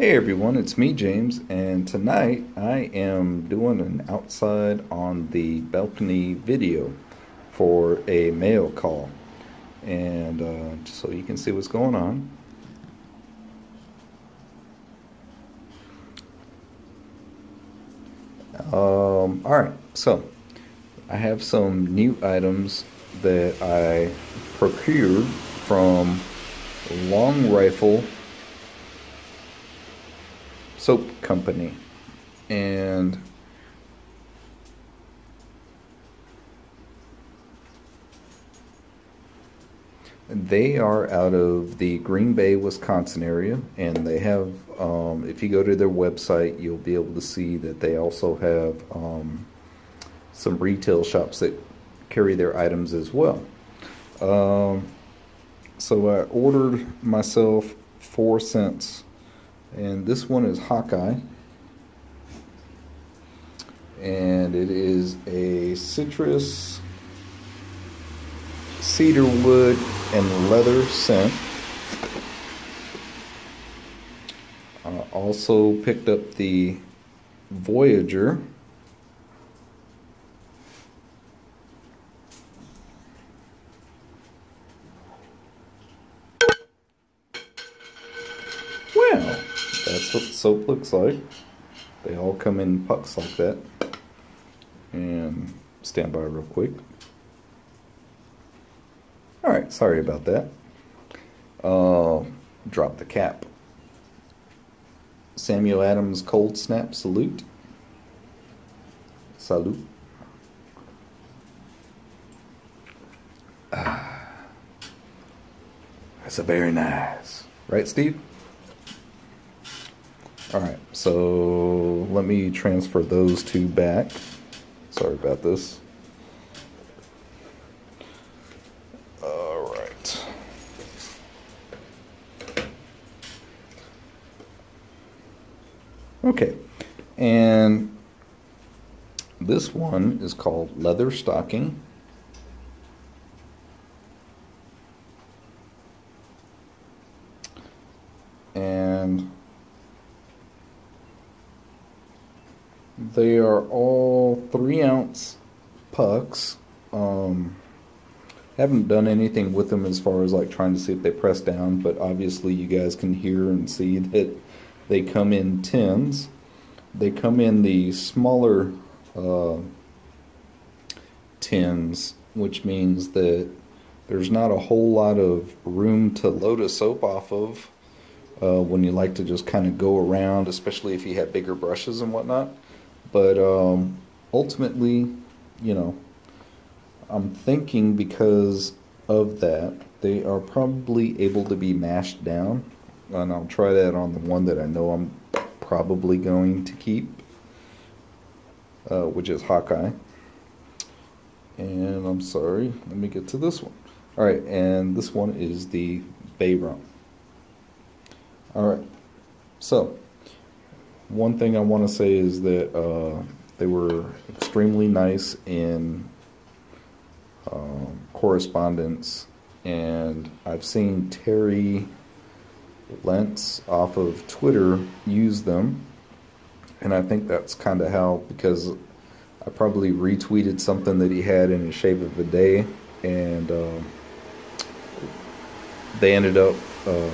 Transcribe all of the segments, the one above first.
Hey everyone, it's me James, and tonight I am doing an outside on the balcony video for a mail call, and uh, so you can see what's going on. Um, Alright, so I have some new items that I procured from Long Rifle soap company and they are out of the Green Bay, Wisconsin area, and they have. Um, if you go to their website, you'll be able to see that they also have um, some retail shops that carry their items as well. Um, so I ordered myself four scents and this one is Hawkeye. And it is a citrus cedar wood and leather scent. I also picked up the Voyager well that's what soap looks like. They all come in pucks like that. And stand by real quick. Alright, sorry about that. Uh, drop the cap. Samuel Adams Cold Snap Salute. Salute. Ah. That's a very nice. Right, Steve? So let me transfer those two back. Sorry about this. All right. Okay, and this one is called Leather Stocking. They are all three ounce pucks. Um, haven't done anything with them as far as like trying to see if they press down, but obviously you guys can hear and see that they come in tins. They come in the smaller uh, tins, which means that there's not a whole lot of room to load a soap off of uh, when you like to just kind of go around, especially if you have bigger brushes and whatnot. But um, ultimately, you know, I'm thinking because of that, they are probably able to be mashed down. And I'll try that on the one that I know I'm probably going to keep, uh, which is Hawkeye. And I'm sorry, let me get to this one. All right, and this one is the Bay Rum. All right, so one thing I want to say is that uh, they were extremely nice in um, correspondence, and I've seen Terry Lentz off of Twitter use them, and I think that's kind of how because I probably retweeted something that he had in his shape of a day, and uh, they ended up. Uh,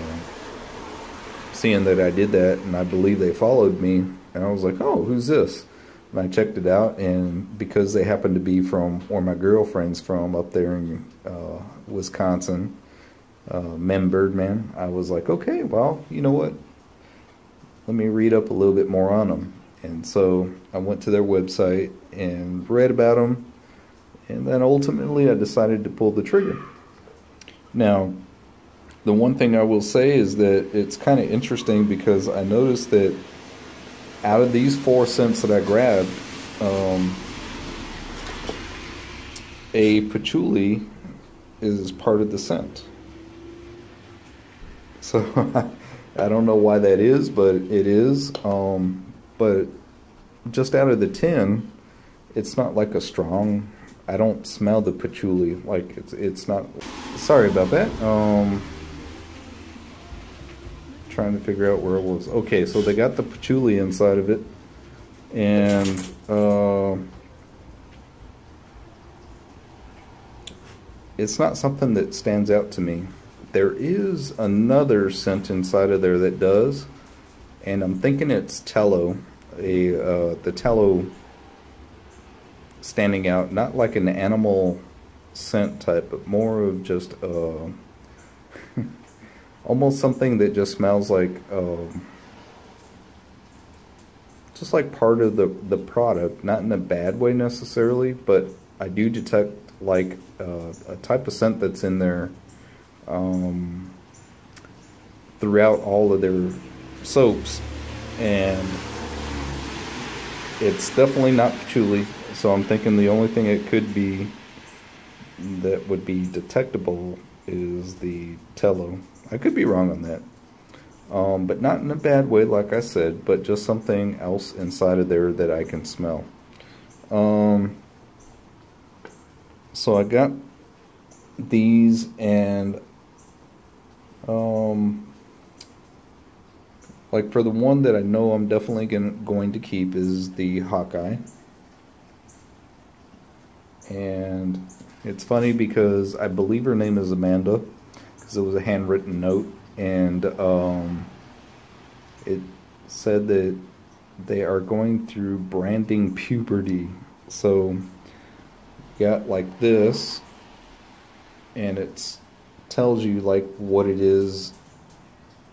seeing that I did that, and I believe they followed me, and I was like, oh, who's this? And I checked it out, and because they happened to be from where my girlfriend's from up there in uh, Wisconsin, uh, Mem Birdman, I was like, okay, well, you know what? Let me read up a little bit more on them. And so I went to their website and read about them, and then ultimately I decided to pull the trigger. Now, the one thing I will say is that it's kind of interesting because I noticed that out of these four scents that I grabbed, um, a patchouli is part of the scent. So I don't know why that is, but it is. Um, but just out of the tin, it's not like a strong. I don't smell the patchouli. Like it's it's not. Sorry about that. Um, trying to figure out where it was. Okay, so they got the patchouli inside of it, and uh, it's not something that stands out to me. There is another scent inside of there that does, and I'm thinking it's tallow, a uh, the tallow standing out, not like an animal scent type, but more of just uh, almost something that just smells like um, just like part of the the product, not in a bad way necessarily, but I do detect like uh, a type of scent that's in there um, throughout all of their soaps, and it's definitely not patchouli. So I'm thinking the only thing it could be that would be detectable is the tallow. I could be wrong on that. Um, but not in a bad way, like I said, but just something else inside of there that I can smell. Um, so I got these and um, like for the one that I know I'm definitely gonna, going to keep is the Hawkeye. And it's funny because I believe her name is Amanda because it was a handwritten note and um, it said that they are going through branding puberty. So got like this and it tells you like what it is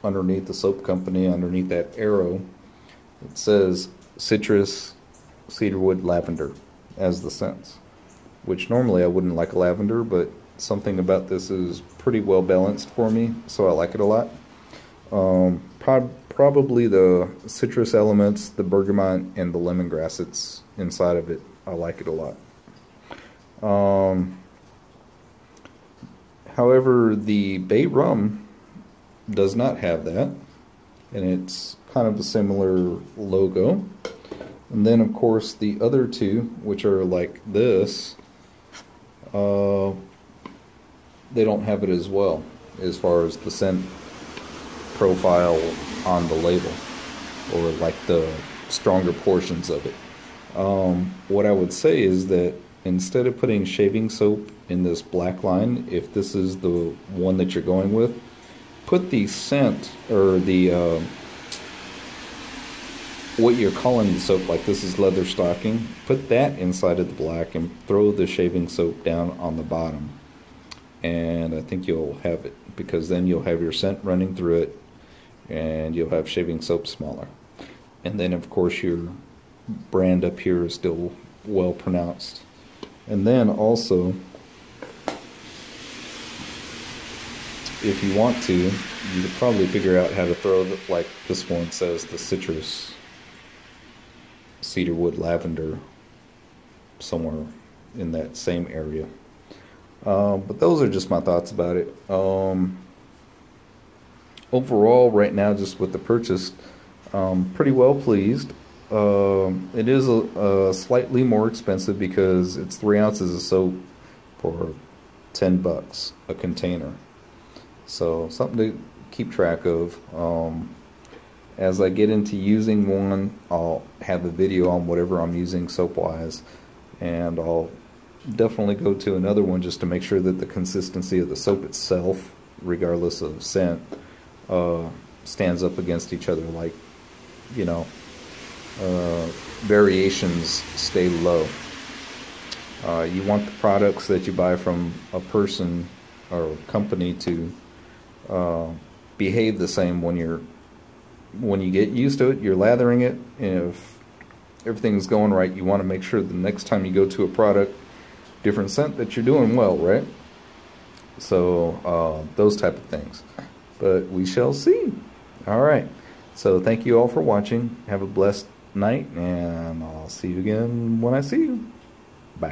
underneath the soap company underneath that arrow it says citrus cedarwood lavender as the scents which normally I wouldn't like a lavender, but something about this is pretty well balanced for me, so I like it a lot. Um, pro probably the citrus elements, the bergamot, and the lemongrass it's inside of it. I like it a lot. Um, however, the bay rum does not have that, and it's kind of a similar logo. And then, of course, the other two, which are like this, uh, they don't have it as well as far as the scent profile on the label or like the stronger portions of it. Um, what I would say is that instead of putting shaving soap in this black line, if this is the one that you're going with, put the scent or the uh, what you're calling the soap, like this is leather stocking, put that inside of the black and throw the shaving soap down on the bottom. And I think you'll have it because then you'll have your scent running through it and you'll have shaving soap smaller. And then, of course, your brand up here is still well pronounced. And then also, if you want to, you could probably figure out how to throw, the, like this one says, the citrus cedarwood lavender somewhere in that same area. Uh, but those are just my thoughts about it. Um, overall, right now, just with the purchase, um, pretty well pleased. Uh, it is a, a, slightly more expensive because it's three ounces of soap for ten bucks a container. So something to keep track of. Um, as I get into using one, I'll have a video on whatever I'm using soap-wise, and I'll definitely go to another one just to make sure that the consistency of the soap itself, regardless of scent, uh, stands up against each other. Like, you know, uh, variations stay low. Uh, you want the products that you buy from a person or company to uh, behave the same when you're when you get used to it, you're lathering it. If everything's going right, you want to make sure the next time you go to a product, different scent, that you're doing well, right? So uh, those type of things. But we shall see. All right. So thank you all for watching. Have a blessed night, and I'll see you again when I see you. Bye.